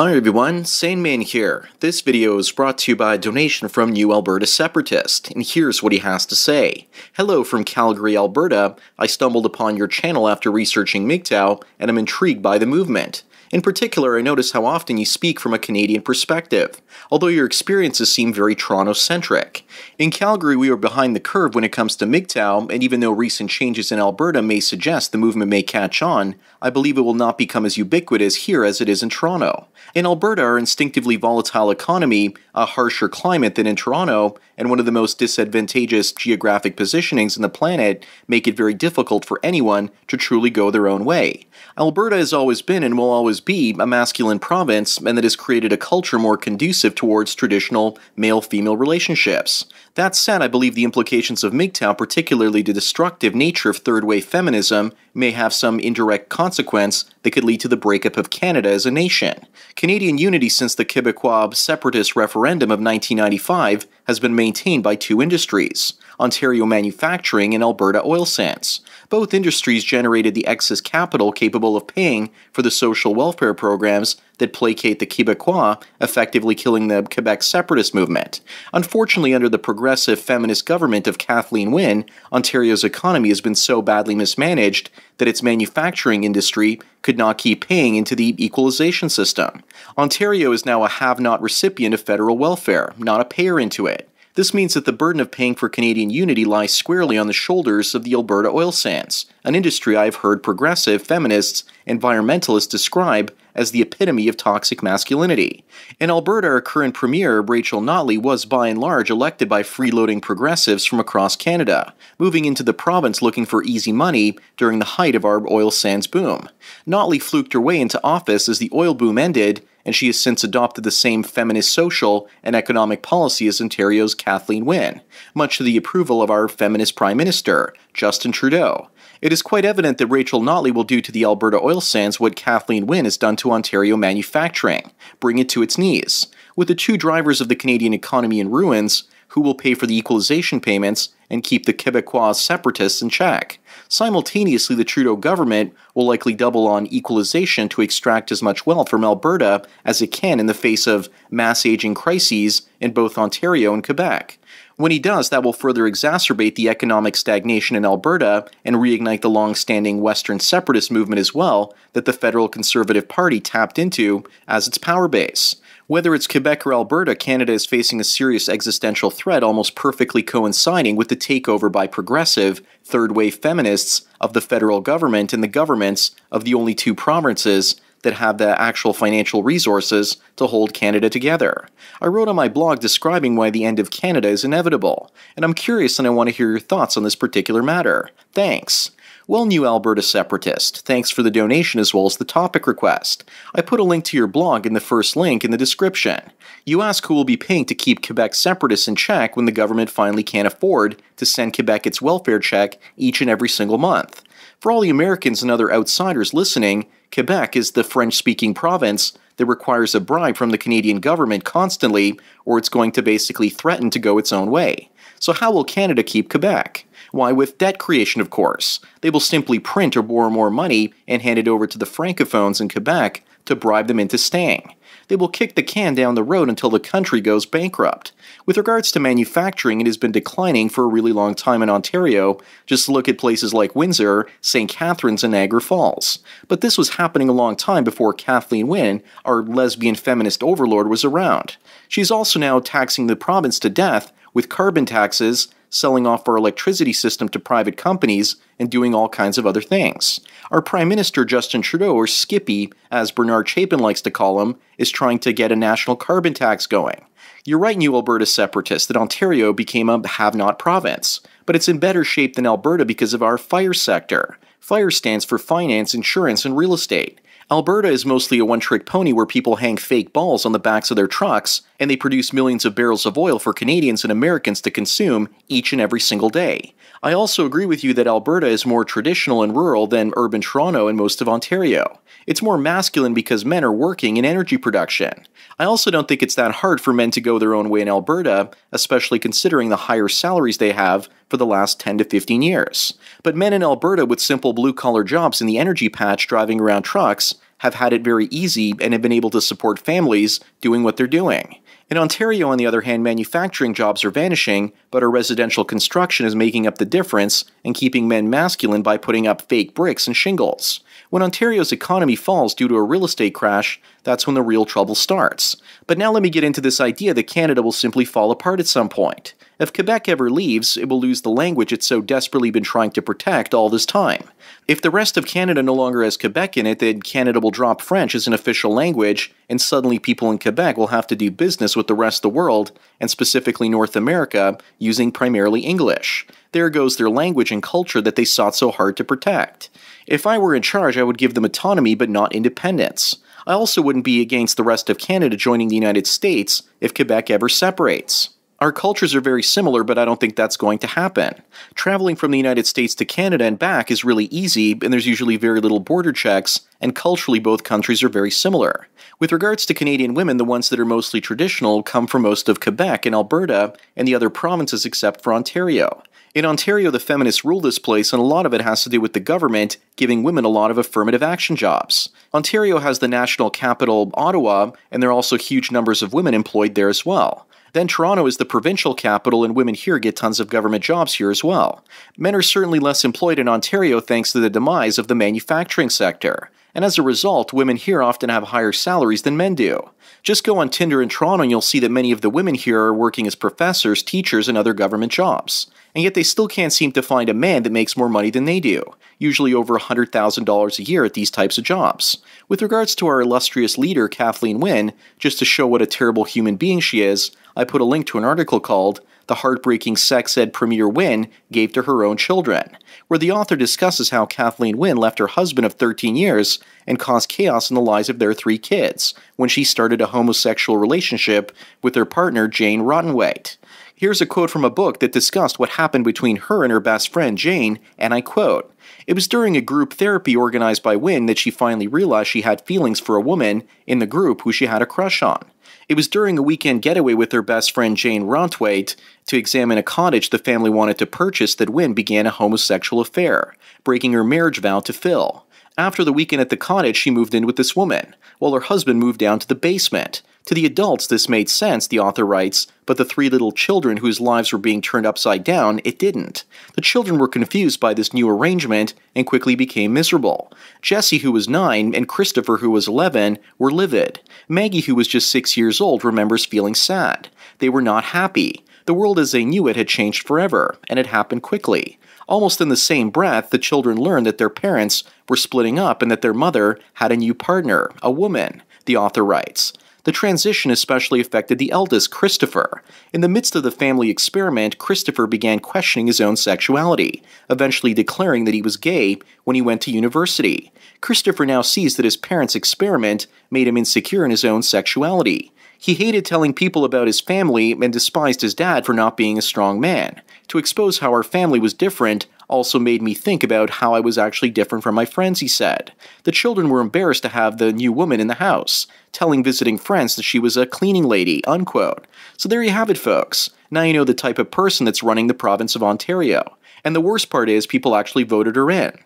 Hi everyone, Sandman here. This video is brought to you by a donation from New Alberta Separatist, and here's what he has to say. Hello from Calgary, Alberta. I stumbled upon your channel after researching MGTOW, and I'm intrigued by the movement. In particular, I notice how often you speak from a Canadian perspective, although your experiences seem very Toronto-centric. In Calgary, we are behind the curve when it comes to MGTOW, and even though recent changes in Alberta may suggest the movement may catch on, I believe it will not become as ubiquitous here as it is in Toronto. In Alberta, our instinctively volatile economy, a harsher climate than in Toronto, and one of the most disadvantageous geographic positionings in the planet make it very difficult for anyone to truly go their own way. Alberta has always been and will always be a masculine province, and that has created a culture more conducive towards traditional male female relationships. That said, I believe the implications of MGTOW, particularly the destructive nature of third wave feminism, may have some indirect consequence that could lead to the breakup of Canada as a nation. Canadian unity since the Quebecois separatist referendum of 1995 has been maintained by two industries Ontario manufacturing and Alberta oil sands. Both industries generated the excess capital capable of paying for the social welfare programs that placate the Quebecois, effectively killing the Quebec separatist movement. Unfortunately, under the progressive feminist government of Kathleen Wynne, Ontario's economy has been so badly mismanaged that its manufacturing industry could not keep paying into the equalization system. Ontario is now a have not recipient of federal welfare, not a payer into it. This means that the burden of paying for Canadian unity lies squarely on the shoulders of the Alberta oil sands, an industry I have heard progressive, feminists, environmentalists describe as the epitome of toxic masculinity. In Alberta, our current premier, Rachel Notley, was by and large elected by freeloading progressives from across Canada, moving into the province looking for easy money during the height of our oil sands boom. Notley fluked her way into office as the oil boom ended, and she has since adopted the same feminist social and economic policy as Ontario's Kathleen Wynne, much to the approval of our feminist Prime Minister, Justin Trudeau. It is quite evident that Rachel Notley will do to the Alberta oil sands what Kathleen Wynne has done to Ontario manufacturing bring it to its knees. With the two drivers of the Canadian economy in ruins, who will pay for the equalization payments and keep the Quebecois separatists in check? Simultaneously, the Trudeau government will likely double on equalization to extract as much wealth from Alberta as it can in the face of mass aging crises in both Ontario and Quebec. When he does, that will further exacerbate the economic stagnation in Alberta and reignite the long standing Western separatist movement as well that the federal Conservative Party tapped into as its power base. Whether it's Quebec or Alberta, Canada is facing a serious existential threat almost perfectly coinciding with the takeover by progressive, third wave feminists of the federal government and the governments of the only two provinces that have the actual financial resources to hold Canada together. I wrote on my blog describing why the end of Canada is inevitable, and I'm curious and I want to hear your thoughts on this particular matter. Thanks. Well, New Alberta Separatist, thanks for the donation as well as the topic request. I put a link to your blog in the first link in the description. You ask who will be paying to keep Quebec separatists in check when the government finally can't afford to send Quebec its welfare check each and every single month. For all the Americans and other outsiders listening, Quebec is the French speaking province that requires a bribe from the Canadian government constantly, or it's going to basically threaten to go its own way. So, how will Canada keep Quebec? Why, with debt creation, of course. They will simply print or borrow more money and hand it over to the francophones in Quebec to bribe them into staying. They will kick the can down the road until the country goes bankrupt. With regards to manufacturing, it has been declining for a really long time in Ontario. Just look at places like Windsor, St. Catharines, and Niagara Falls. But this was happening a long time before Kathleen Wynne, our lesbian feminist overlord, was around. She's also now taxing the province to death with carbon taxes, selling off our electricity system to private companies, and doing all kinds of other things. Our Prime Minister Justin Trudeau, or Skippy, as Bernard Chapin likes to call him, is trying to get a national carbon tax going. You're right, New Alberta separatists, that Ontario became a have not province, but it's in better shape than Alberta because of our fire sector. FIRE stands for finance, insurance, and real estate. Alberta is mostly a one trick pony where people hang fake balls on the backs of their trucks, and they produce millions of barrels of oil for Canadians and Americans to consume each and every single day. I also agree with you that Alberta is more traditional and rural than urban Toronto and most of Ontario. It's more masculine because men are working in energy production. I also don't think it's that hard for men to go their own way in Alberta, especially considering the higher salaries they have for the last 10 to 15 years. But men in Alberta with simple blue collar jobs in the energy patch driving around trucks have had it very easy and have been able to support families doing what they're doing. In Ontario, on the other hand, manufacturing jobs are vanishing, but our residential construction is making up the difference and keeping men masculine by putting up fake bricks and shingles. When Ontario's economy falls due to a real estate crash, that's when the real trouble starts. But now let me get into this idea that Canada will simply fall apart at some point. If Quebec ever leaves, it will lose the language it's so desperately been trying to protect all this time. If the rest of Canada no longer has Quebec in it, then Canada will drop French as an official language, and suddenly people in Quebec will have to do business with the rest of the world, and specifically North America, using primarily English. There goes their language and culture that they sought so hard to protect. If I were in charge, I would give them autonomy but not independence. I also wouldn't be against the rest of Canada joining the United States if Quebec ever separates. Our cultures are very similar, but I don't think that's going to happen. Traveling from the United States to Canada and back is really easy, and there's usually very little border checks, and culturally both countries are very similar. With regards to Canadian women, the ones that are mostly traditional come from most of Quebec and Alberta and the other provinces except for Ontario. In Ontario, the feminists rule this place, and a lot of it has to do with the government giving women a lot of affirmative action jobs. Ontario has the national capital, Ottawa, and there are also huge numbers of women employed there as well. Then Toronto is the provincial capital, and women here get tons of government jobs here as well. Men are certainly less employed in Ontario thanks to the demise of the manufacturing sector. And as a result, women here often have higher salaries than men do. Just go on Tinder in Toronto and you'll see that many of the women here are working as professors, teachers, and other government jobs. And yet they still can't seem to find a man that makes more money than they do, usually over $100,000 a year at these types of jobs. With regards to our illustrious leader, Kathleen Wynne, just to show what a terrible human being she is, I put a link to an article called The Heartbreaking Sex Ed Premier Wynne Gave to Her Own Children, where the author discusses how Kathleen Wynne left her husband of 13 years and caused chaos in the lives of their three kids when she started a homosexual relationship with her partner, Jane Rounthwaite. Here's a quote from a book that discussed what happened between her and her best friend, Jane, and I quote It was during a group therapy organized by Wynne that she finally realized she had feelings for a woman in the group who she had a crush on. It was during a weekend getaway with her best friend Jane Rounthwaite to examine a cottage the family wanted to purchase that Wynne began a homosexual affair, breaking her marriage vow to Phil. After the weekend at the cottage, she moved in with this woman, while her husband moved down to the basement. To the adults, this made sense, the author writes, but the three little children whose lives were being turned upside down, it didn't. The children were confused by this new arrangement and quickly became miserable. Jesse, who was nine, and Christopher, who was 11, were livid. Maggie, who was just six years old, remembers feeling sad. They were not happy. The world as they knew it had changed forever, and it happened quickly. Almost in the same breath, the children learned that their parents were splitting up and that their mother had a new partner, a woman, the author writes. The transition especially affected the eldest, Christopher. In the midst of the family experiment, Christopher began questioning his own sexuality, eventually declaring that he was gay when he went to university. Christopher now sees that his parents' experiment made him insecure in his own sexuality. He hated telling people about his family and despised his dad for not being a strong man. To expose how our family was different also made me think about how I was actually different from my friends, he said. The children were embarrassed to have the new woman in the house, telling visiting friends that she was a cleaning lady, unquote. So there you have it, folks. Now you know the type of person that's running the province of Ontario. And the worst part is people actually voted her in.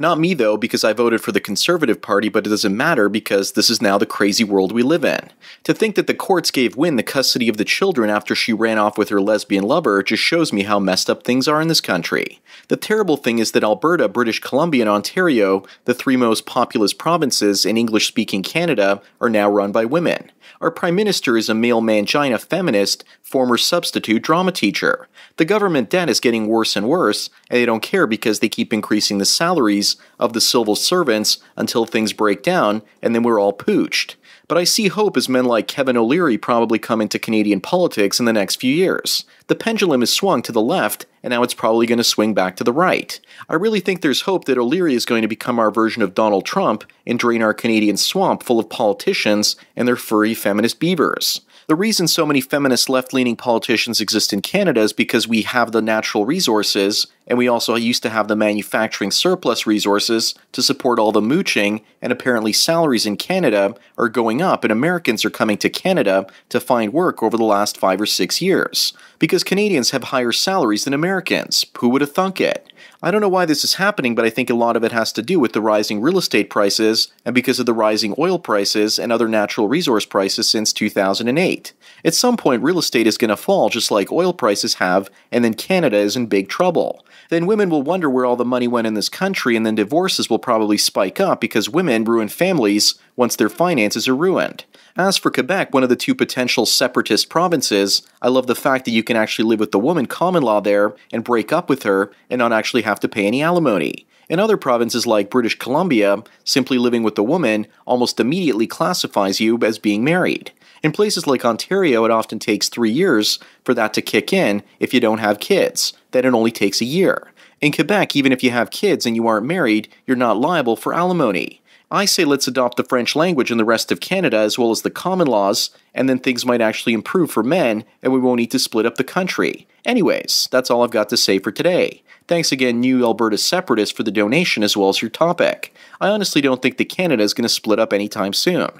Not me, though, because I voted for the Conservative Party, but it doesn't matter because this is now the crazy world we live in. To think that the courts gave Wynne the custody of the children after she ran off with her lesbian lover just shows me how messed up things are in this country. The terrible thing is that Alberta, British Columbia, and Ontario, the three most populous provinces in English speaking Canada, are now run by women. Our Prime Minister is a male mangina feminist, former substitute drama teacher. The government debt is getting worse and worse, and they don't care because they keep increasing the salaries of the civil servants until things break down, and then we're all pooched. But I see hope as men like Kevin O'Leary probably come into Canadian politics in the next few years. The pendulum has swung to the left, and now it's probably going to swing back to the right. I really think there's hope that O'Leary is going to become our version of Donald Trump and drain our Canadian swamp full of politicians and their furry feminist beavers. The reason so many feminist left leaning politicians exist in Canada is because we have the natural resources, and we also used to have the manufacturing surplus resources to support all the mooching, and apparently salaries in Canada are going up, and Americans are coming to Canada to find work over the last five or six years. Because Canadians have higher salaries than Americans. Who would have thunk it? I don't know why this is happening, but I think a lot of it has to do with the rising real estate prices and because of the rising oil prices and other natural resource prices since 2008. At some point, real estate is going to fall just like oil prices have, and then Canada is in big trouble. Then women will wonder where all the money went in this country, and then divorces will probably spike up because women ruin families once their finances are ruined. As for Quebec, one of the two potential separatist provinces, I love the fact that you can actually live with the woman common law there and break up with her and not actually have to pay any alimony. In other provinces like British Columbia, simply living with the woman almost immediately classifies you as being married. In places like Ontario, it often takes three years for that to kick in if you don't have kids. Then it only takes a year. In Quebec, even if you have kids and you aren't married, you're not liable for alimony. I say let's adopt the French language in the rest of Canada as well as the common laws, and then things might actually improve for men, and we won't need to split up the country. Anyways, that's all I've got to say for today. Thanks again, New Alberta Separatists, for the donation as well as your topic. I honestly don't think that Canada is going to split up anytime soon.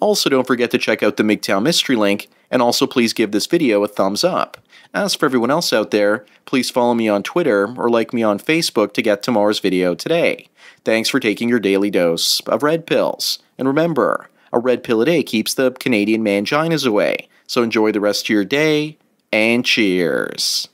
Also, don't forget to check out the MGTOW Mystery link, and also please give this video a thumbs up. As for everyone else out there, please follow me on Twitter or like me on Facebook to get tomorrow's video today. Thanks for taking your daily dose of red pills. And remember, a red pill a day keeps the Canadian manginas away. So enjoy the rest of your day, and cheers.